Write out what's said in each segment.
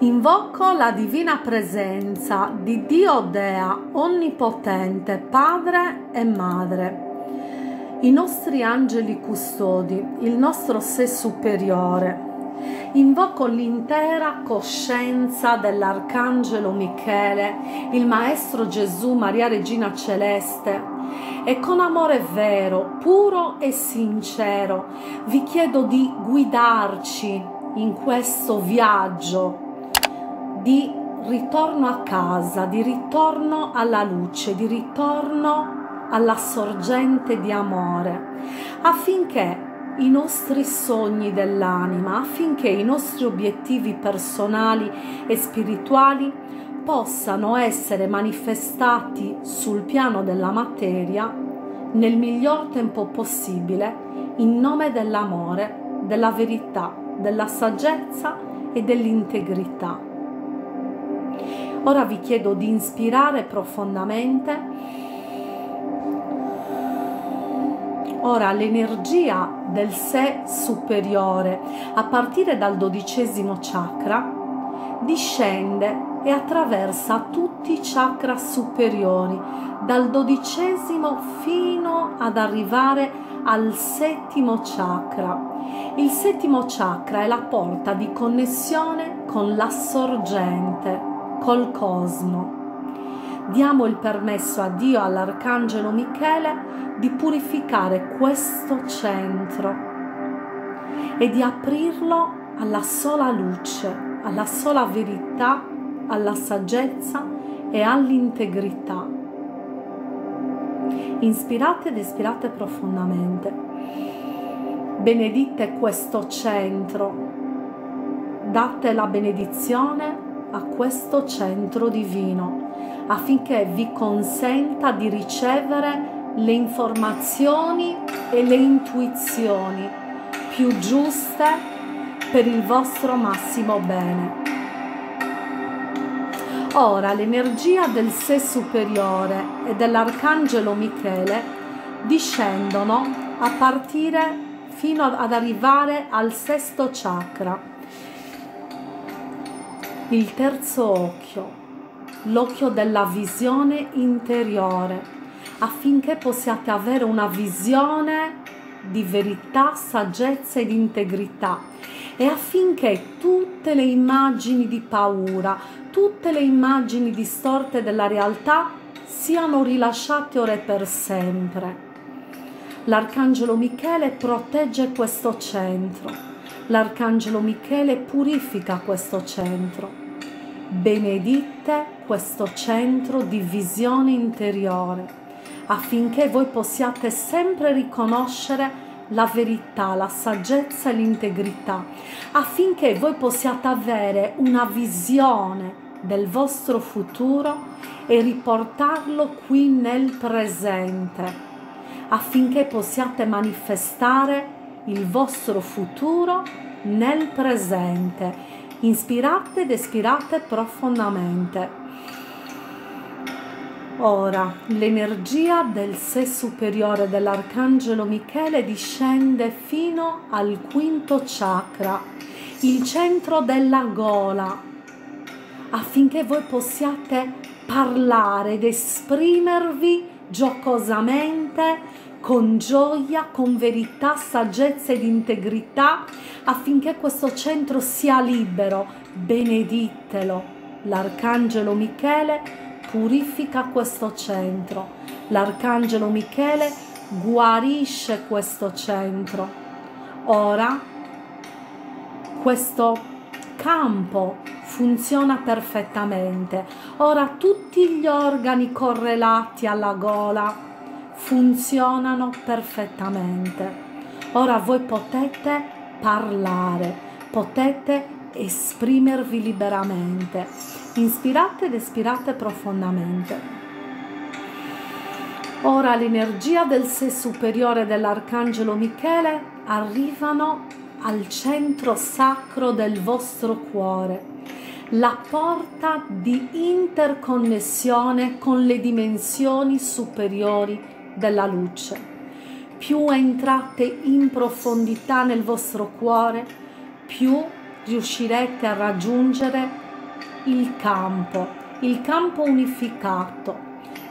Invoco la divina presenza di Dio Dea, onnipotente, Padre e Madre, i nostri angeli custodi, il nostro sé superiore. Invoco l'intera coscienza dell'Arcangelo Michele, il Maestro Gesù, Maria Regina Celeste, e con amore vero, puro e sincero vi chiedo di guidarci in questo viaggio di ritorno a casa, di ritorno alla luce, di ritorno alla sorgente di amore, affinché i nostri sogni dell'anima, affinché i nostri obiettivi personali e spirituali possano essere manifestati sul piano della materia nel miglior tempo possibile in nome dell'amore, della verità, della saggezza e dell'integrità. Ora vi chiedo di inspirare profondamente. Ora l'energia del sé superiore a partire dal dodicesimo chakra discende e attraversa tutti i chakra superiori, dal dodicesimo fino ad arrivare al settimo chakra. Il settimo chakra è la porta di connessione con la sorgente col cosmo. Diamo il permesso a Dio, all'Arcangelo Michele, di purificare questo centro e di aprirlo alla sola luce, alla sola verità, alla saggezza e all'integrità. Inspirate ed espirate profondamente. Benedite questo centro. Date la benedizione a questo centro divino affinché vi consenta di ricevere le informazioni e le intuizioni più giuste per il vostro massimo bene. Ora l'energia del sé superiore e dell'arcangelo Michele discendono a partire fino ad arrivare al sesto chakra il terzo occhio, l'occhio della visione interiore, affinché possiate avere una visione di verità, saggezza ed integrità e affinché tutte le immagini di paura, tutte le immagini distorte della realtà siano rilasciate ora e per sempre. L'Arcangelo Michele protegge questo centro L'Arcangelo Michele purifica questo centro. Benedite questo centro di visione interiore affinché voi possiate sempre riconoscere la verità, la saggezza e l'integrità, affinché voi possiate avere una visione del vostro futuro e riportarlo qui nel presente, affinché possiate manifestare il vostro futuro nel presente. Inspirate ed espirate profondamente. Ora l'energia del sé superiore dell'Arcangelo Michele discende fino al quinto chakra, il centro della gola, affinché voi possiate parlare ed esprimervi giocosamente con gioia, con verità, saggezza ed integrità affinché questo centro sia libero. Beneditelo. L'arcangelo Michele purifica questo centro. L'arcangelo Michele guarisce questo centro. Ora questo campo funziona perfettamente. Ora tutti gli organi correlati alla gola funzionano perfettamente. Ora voi potete parlare, potete esprimervi liberamente. Inspirate ed espirate profondamente. Ora l'energia del sé superiore dell'Arcangelo Michele arrivano al centro sacro del vostro cuore, la porta di interconnessione con le dimensioni superiori della luce. Più entrate in profondità nel vostro cuore, più riuscirete a raggiungere il campo, il campo unificato,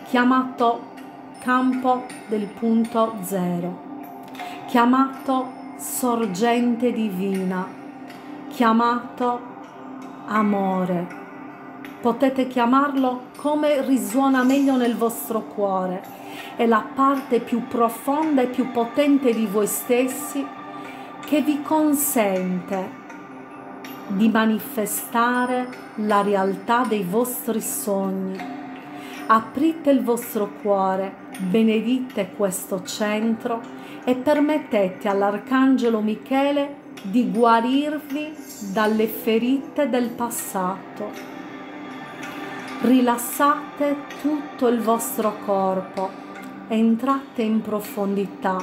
chiamato campo del punto zero, chiamato sorgente divina, chiamato amore. Potete chiamarlo come risuona meglio nel vostro cuore. È la parte più profonda e più potente di voi stessi che vi consente di manifestare la realtà dei vostri sogni. Aprite il vostro cuore, benedite questo centro e permettete all'Arcangelo Michele di guarirvi dalle ferite del passato. Rilassate tutto il vostro corpo, entrate in profondità,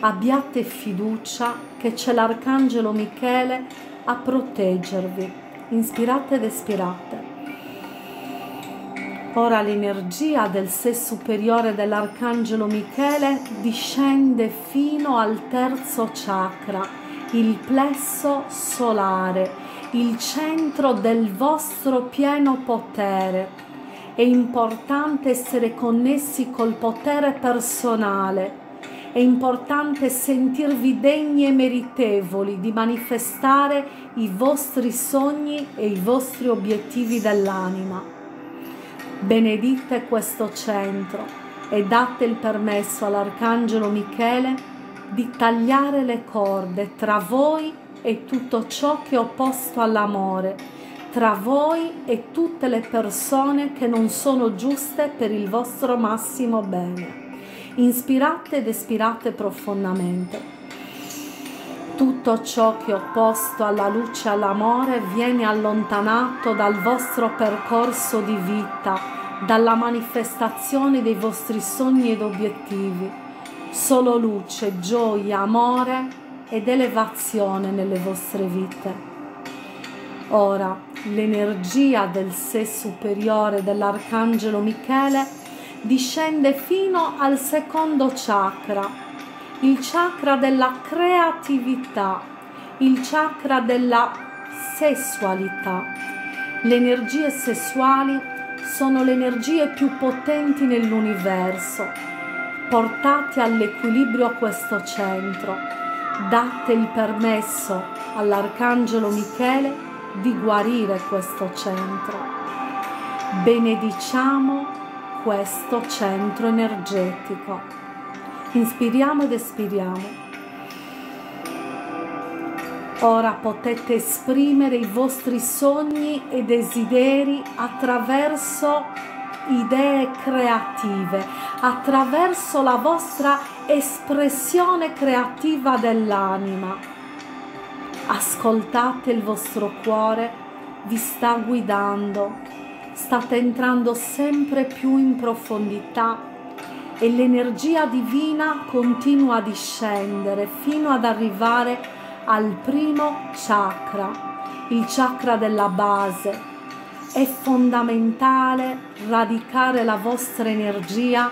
abbiate fiducia che c'è l'Arcangelo Michele a proteggervi. Inspirate ed espirate. Ora l'energia del sé superiore dell'Arcangelo Michele discende fino al terzo chakra, il plesso solare, il centro del vostro pieno potere. È importante essere connessi col potere personale è importante sentirvi degni e meritevoli di manifestare i vostri sogni e i vostri obiettivi dell'anima. Benedite questo centro e date il permesso all'Arcangelo Michele di tagliare le corde tra voi e tutto ciò che è opposto all'amore, tra voi e tutte le persone che non sono giuste per il vostro massimo bene. Inspirate ed espirate profondamente. Tutto ciò che è opposto alla luce e all'amore viene allontanato dal vostro percorso di vita, dalla manifestazione dei vostri sogni ed obiettivi. Solo luce, gioia, amore ed elevazione nelle vostre vite. Ora l'energia del sé superiore dell'Arcangelo Michele discende fino al secondo chakra, il chakra della creatività, il chakra della sessualità. Le energie sessuali sono le energie più potenti nell'universo. Portate all'equilibrio questo centro. Date il permesso all'Arcangelo Michele di guarire questo centro. Benediciamo questo centro energetico. Inspiriamo ed espiriamo. Ora potete esprimere i vostri sogni e desideri attraverso idee creative, attraverso la vostra espressione creativa dell'anima. Ascoltate il vostro cuore, vi sta guidando state entrando sempre più in profondità e l'energia divina continua a discendere fino ad arrivare al primo chakra, il chakra della base. È fondamentale radicare la vostra energia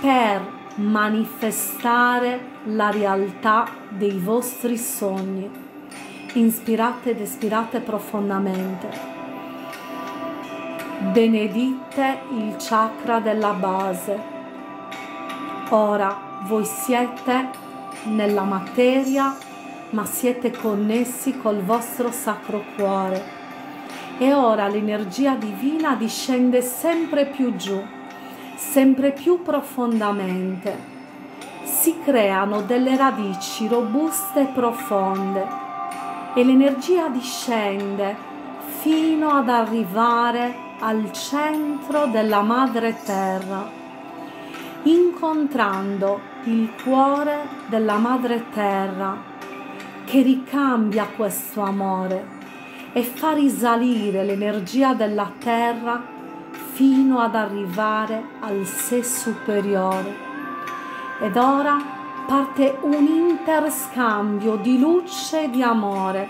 per manifestare la realtà dei vostri sogni. Inspirate ed espirate profondamente benedite il chakra della base. Ora voi siete nella materia, ma siete connessi col vostro sacro cuore. E ora l'energia divina discende sempre più giù, sempre più profondamente. Si creano delle radici robuste e profonde e l'energia discende fino ad arrivare al centro della madre terra, incontrando il cuore della madre terra che ricambia questo amore e fa risalire l'energia della terra fino ad arrivare al sé superiore. Ed ora parte un interscambio di luce e di amore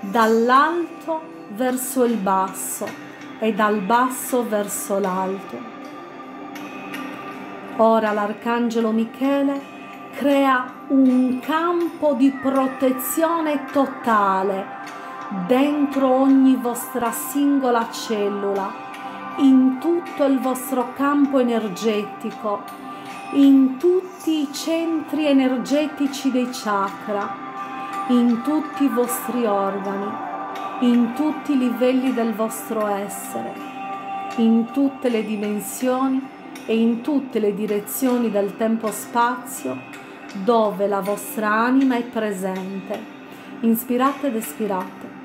dall'alto verso il basso e dal basso verso l'alto. Ora l'Arcangelo Michele crea un campo di protezione totale dentro ogni vostra singola cellula, in tutto il vostro campo energetico, in tutti i centri energetici dei chakra, in tutti i vostri organi, in tutti i livelli del vostro essere, in tutte le dimensioni e in tutte le direzioni del tempo-spazio dove la vostra anima è presente. Inspirate ed espirate.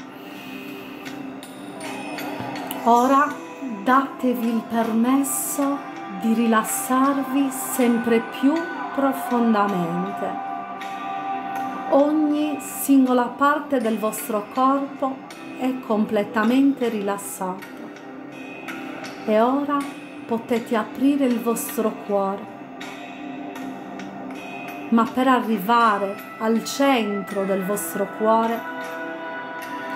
Ora datevi il permesso di rilassarvi sempre più profondamente. Ogni singola parte del vostro corpo è completamente rilassata. E ora potete aprire il vostro cuore. Ma per arrivare al centro del vostro cuore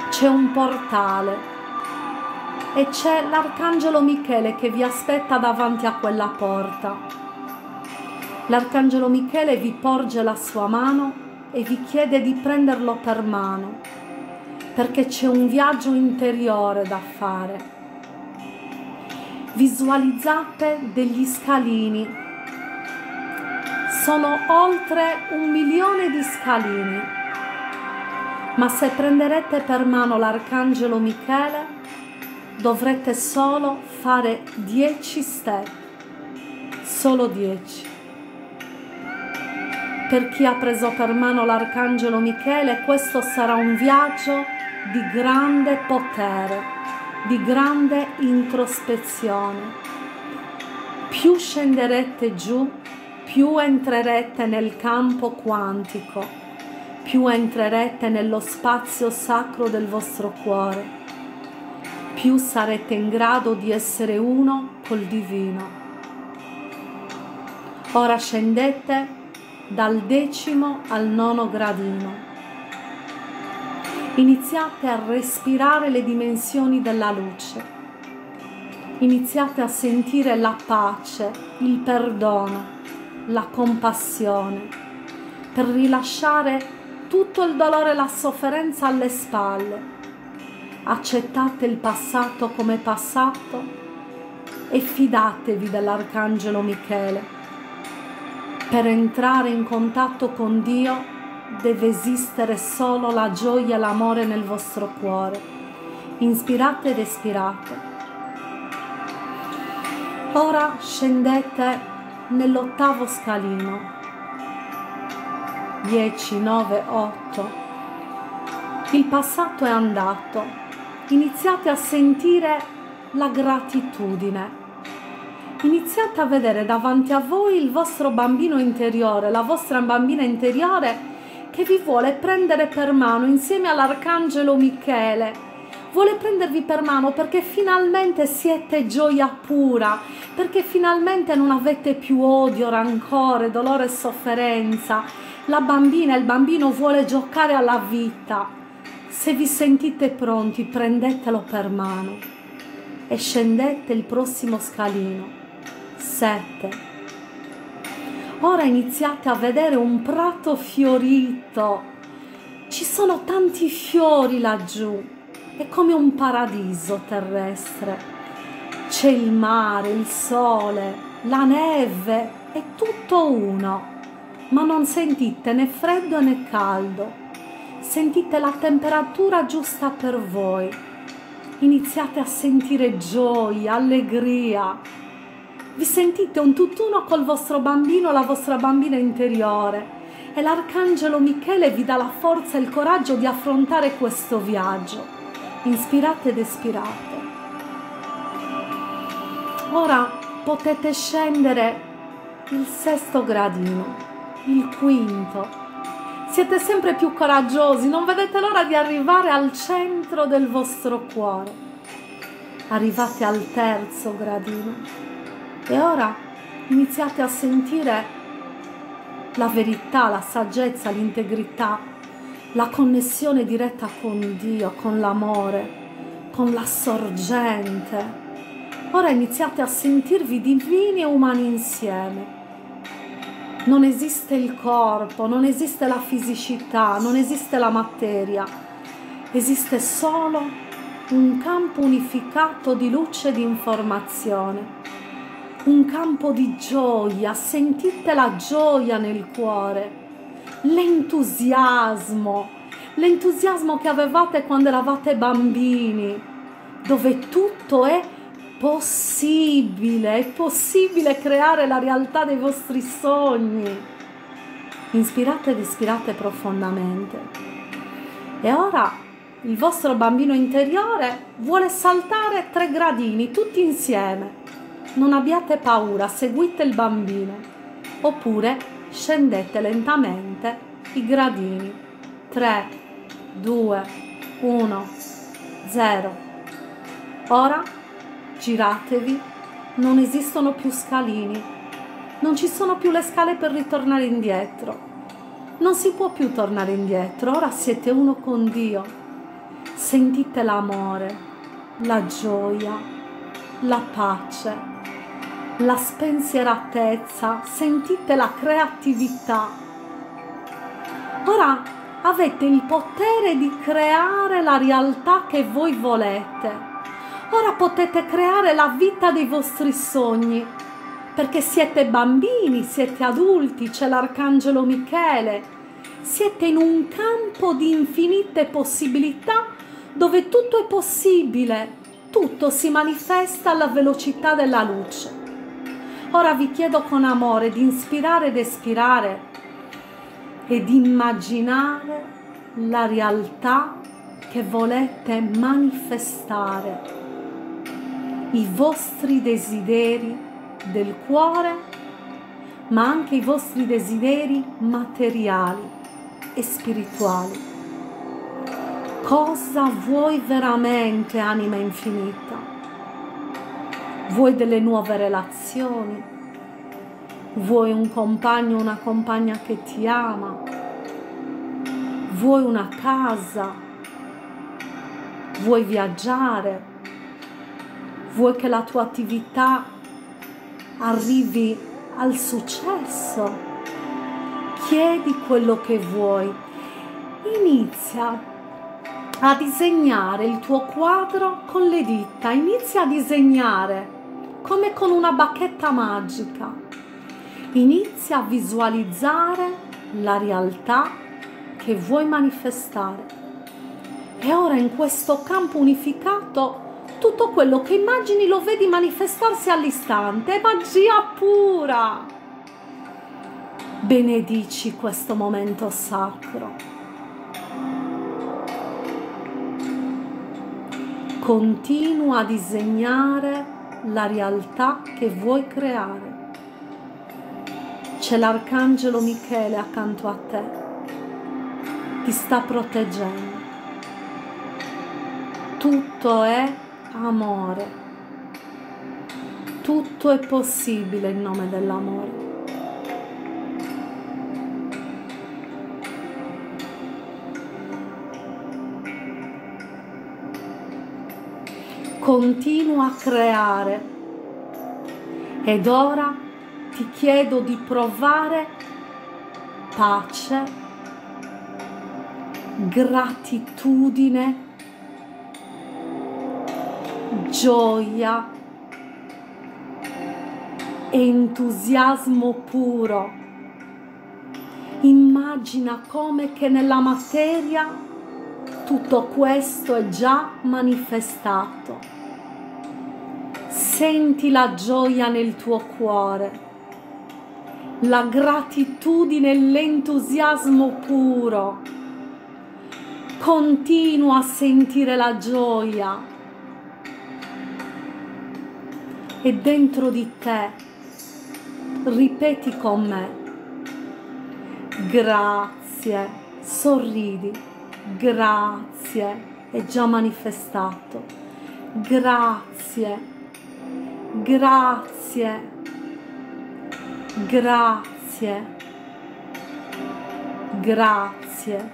c'è un portale e c'è l'arcangelo Michele che vi aspetta davanti a quella porta. L'arcangelo Michele vi porge la sua mano e vi chiede di prenderlo per mano, perché c'è un viaggio interiore da fare. Visualizzate degli scalini. Sono oltre un milione di scalini. Ma se prenderete per mano l'arcangelo Michele, dovrete solo fare 10 step, solo 10. Per chi ha preso per mano l'arcangelo Michele, questo sarà un viaggio di grande potere, di grande introspezione. Più scenderete giù, più entrerete nel campo quantico, più entrerete nello spazio sacro del vostro cuore più sarete in grado di essere uno col divino. Ora scendete dal decimo al nono gradino. Iniziate a respirare le dimensioni della luce. Iniziate a sentire la pace, il perdono, la compassione, per rilasciare tutto il dolore e la sofferenza alle spalle accettate il passato come passato e fidatevi dell'Arcangelo Michele. Per entrare in contatto con Dio deve esistere solo la gioia e l'amore nel vostro cuore. Inspirate ed espirate. Ora scendete nell'ottavo scalino. 10, 9, 8. Il passato è andato, iniziate a sentire la gratitudine. Iniziate a vedere davanti a voi il vostro bambino interiore, la vostra bambina interiore che vi vuole prendere per mano insieme all'arcangelo Michele. Vuole prendervi per mano perché finalmente siete gioia pura, perché finalmente non avete più odio, rancore, dolore e sofferenza. La bambina, il bambino vuole giocare alla vita se vi sentite pronti, prendetelo per mano e scendete il prossimo scalino. 7. Ora iniziate a vedere un prato fiorito. Ci sono tanti fiori laggiù. È come un paradiso terrestre. C'è il mare, il sole, la neve, è tutto uno. Ma non sentite né freddo né caldo sentite la temperatura giusta per voi, iniziate a sentire gioia, allegria, vi sentite un tutt'uno col vostro bambino, la vostra bambina interiore e l'arcangelo Michele vi dà la forza e il coraggio di affrontare questo viaggio. Inspirate ed espirate. Ora potete scendere il sesto gradino, il quinto, siete sempre più coraggiosi, non vedete l'ora di arrivare al centro del vostro cuore. Arrivate al terzo gradino e ora iniziate a sentire la verità, la saggezza, l'integrità, la connessione diretta con Dio, con l'amore, con la sorgente. Ora iniziate a sentirvi divini e umani insieme non esiste il corpo, non esiste la fisicità, non esiste la materia. esiste solo un campo unificato di luce e di informazione, un campo di gioia, sentite la gioia nel cuore, l'entusiasmo, l'entusiasmo che avevate quando eravate bambini, dove tutto è possibile, è possibile creare la realtà dei vostri sogni. Inspirate ed espirate profondamente. E ora il vostro bambino interiore vuole saltare tre gradini tutti insieme. Non abbiate paura, seguite il bambino. Oppure scendete lentamente i gradini. 3, 2, 1, 0. Ora giratevi, non esistono più scalini, non ci sono più le scale per ritornare indietro. Non si può più tornare indietro, ora siete uno con Dio. Sentite l'amore, la gioia, la pace, la spensieratezza, sentite la creatività. Ora avete il potere di creare la realtà che voi volete. Ora potete creare la vita dei vostri sogni, perché siete bambini, siete adulti, c'è l'arcangelo Michele, siete in un campo di infinite possibilità dove tutto è possibile, tutto si manifesta alla velocità della luce. Ora vi chiedo con amore di inspirare ed espirare ed immaginare la realtà che volete manifestare i vostri desideri del cuore, ma anche i vostri desideri materiali e spirituali. Cosa vuoi veramente, anima infinita? Vuoi delle nuove relazioni? Vuoi un compagno o una compagna che ti ama? Vuoi una casa? Vuoi viaggiare? Vuoi che la tua attività arrivi al successo, chiedi quello che vuoi. Inizia a disegnare il tuo quadro con le dita, inizia a disegnare come con una bacchetta magica. Inizia a visualizzare la realtà che vuoi manifestare. E ora in questo campo unificato tutto quello che immagini lo vedi manifestarsi all'istante, è magia pura. Benedici questo momento sacro. Continua a disegnare la realtà che vuoi creare. C'è l'arcangelo Michele accanto a te, ti sta proteggendo. Tutto è amore. Tutto è possibile in nome dell'amore. Continua a creare ed ora ti chiedo di provare pace, gratitudine gioia, entusiasmo puro. Immagina come che nella materia tutto questo è già manifestato. Senti la gioia nel tuo cuore, la gratitudine e l'entusiasmo puro. Continua a sentire la gioia e dentro di te. Ripeti con me, grazie, sorridi, grazie, è già manifestato, grazie, grazie, grazie, grazie,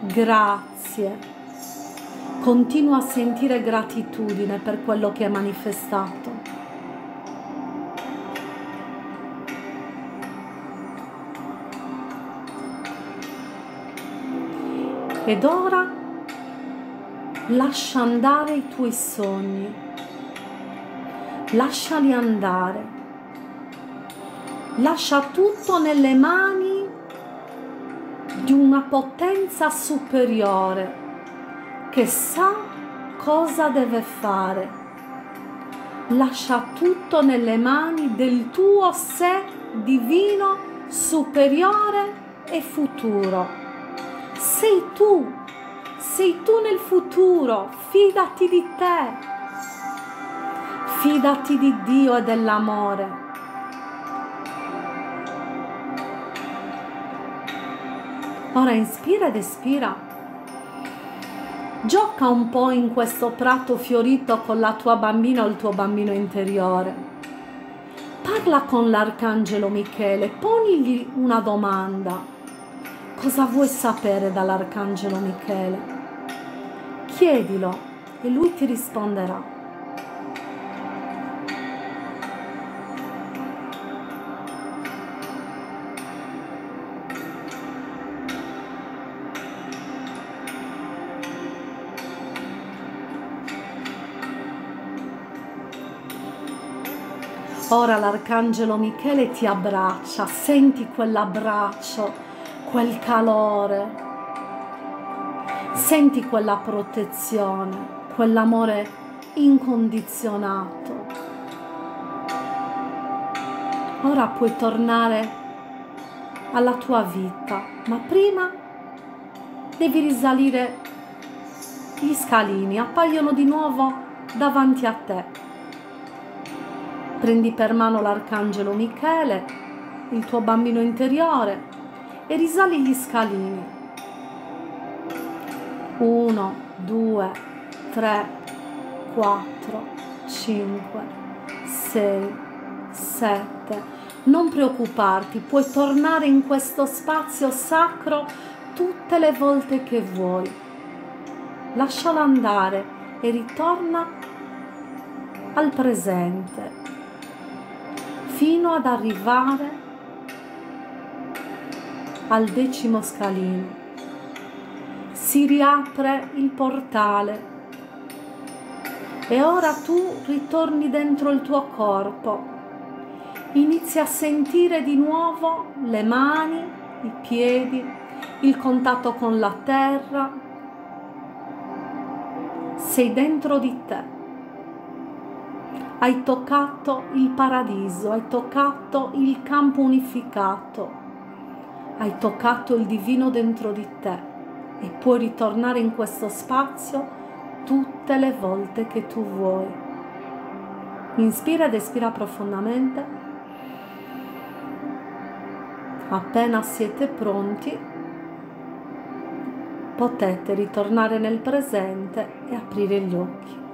grazie continua a sentire gratitudine per quello che è manifestato. Ed ora lascia andare i tuoi sogni, lasciali andare, lascia tutto nelle mani di una potenza superiore che sa cosa deve fare. Lascia tutto nelle mani del tuo sé divino superiore e futuro sei tu, sei tu nel futuro, fidati di te, fidati di Dio e dell'amore. Ora inspira ed espira. Gioca un po' in questo prato fiorito con la tua bambina o il tuo bambino interiore. Parla con l'arcangelo Michele, ponigli una domanda Cosa vuoi sapere dall'Arcangelo Michele? Chiedilo e lui ti risponderà. Ora l'Arcangelo Michele ti abbraccia, senti quell'abbraccio quel calore, senti quella protezione, quell'amore incondizionato. Ora puoi tornare alla tua vita, ma prima devi risalire gli scalini, appaiono di nuovo davanti a te. Prendi per mano l'arcangelo Michele, il tuo bambino interiore e risali gli scalini. 1, 2, 3, 4, 5, 6, 7. Non preoccuparti, puoi tornare in questo spazio sacro tutte le volte che vuoi. Lascialo andare e ritorna al presente fino ad arrivare al decimo scalino. Si riapre il portale e ora tu ritorni dentro il tuo corpo. Inizi a sentire di nuovo le mani, i piedi, il contatto con la terra. Sei dentro di te. Hai toccato il paradiso, hai toccato il campo unificato hai toccato il divino dentro di te e puoi ritornare in questo spazio tutte le volte che tu vuoi. Inspira ed espira profondamente. Appena siete pronti, potete ritornare nel presente e aprire gli occhi.